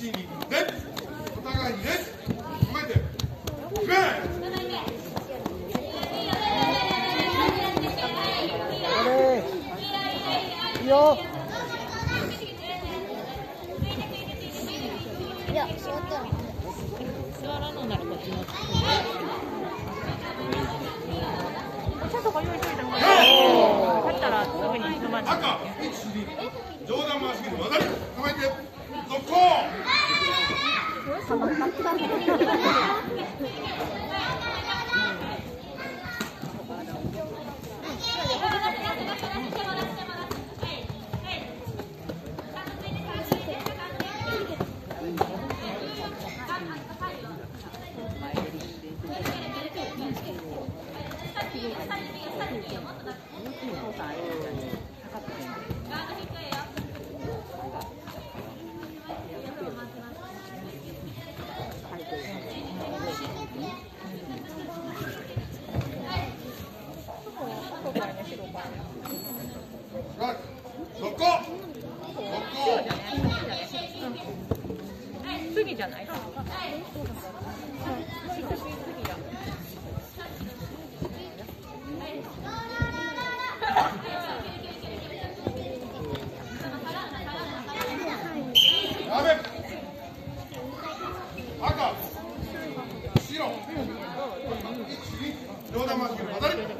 1、2、レッツお互いにレッツ構えてフェあれいいよいや、座ったら。座らんのならこっちのちゃんとご用意しといた方がいい勝ったらすぐに飲まない赤1、2上段回し蹴り渡り構えてもっとだって。続行続行次じゃない赤白上段回し蹴り渡り